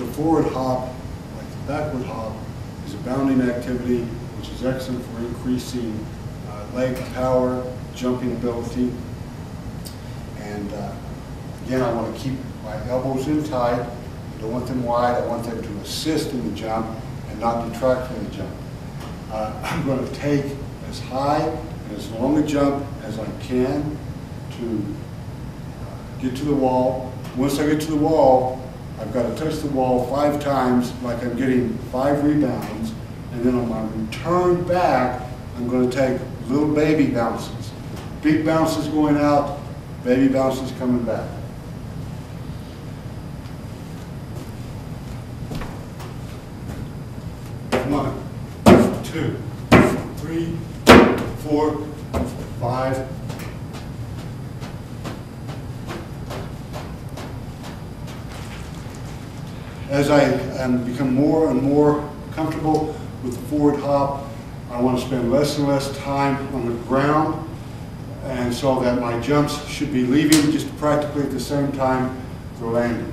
the forward hop, like the backward hop, is a bounding activity which is excellent for increasing uh, leg power, jumping ability. And uh, again, I want to keep my elbows in tight. I don't want them wide. I want them to assist in the jump and not detract from the jump. Uh, I'm going to take as high and as long a jump as I can to uh, get to the wall. Once I get to the wall, I've got to touch the wall five times like I'm getting five rebounds. And then on my return back, I'm going to take little baby bounces. Big bounces going out, baby bounces coming back. One, two, three, four, five. As I um, become more and more comfortable with the forward hop, I want to spend less and less time on the ground, and so that my jumps should be leaving just practically at the same time they're landing.